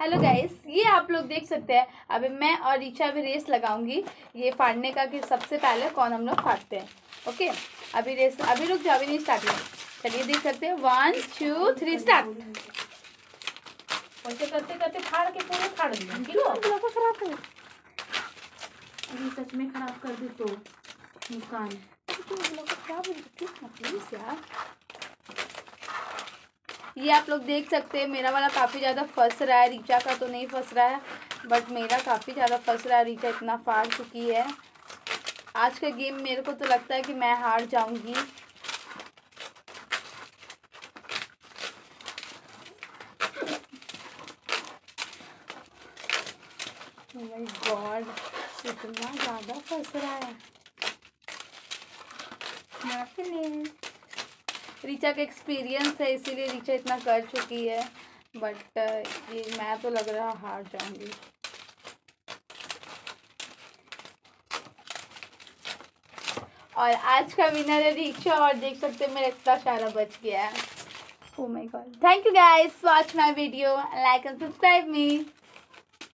Hello guys ये आप लोग देख सकते हैं। अभी मैं और रीचा अभी रेस लगाऊँगी। ये फाड़ने का कि सबसे पहले कौन हम लोग फाड़ते हैं ओके अभी रेस अभी रुक जाओ अभी नहीं स्टार्ट हुआ। चलिए देख सकते हैं। वन टू थ्री स्टार्ट करते करते फाड़ के पूरे फाड़ दिया किलो खराब है सच में खराब कर दे तो मुस्कान खराब है प्लीज़ यार। ये आप लोग देख सकते हैं, मेरा वाला काफ़ी ज़्यादा फंस रहा है, रीचा का तो नहीं फंस रहा है बट मेरा काफ़ी ज़्यादा फंस रहा है, रीचा इतना फाड़ चुकी है। आज का गेम मेरे को तो लगता है कि मैं हार जाऊँगी। गॉड इतना ज़्यादा फंस रहा है। रीचा का एक्सपीरियंस है, इसीलिए रीचा इतना कर चुकी है बट ये मैं तो लग रहा हार जाऊँगी। और आज का विनर है रीचा, और देख सकते हैं मेरा इतना सारा बच गया है। ओ my god thank you guys watch my video like and subscribe me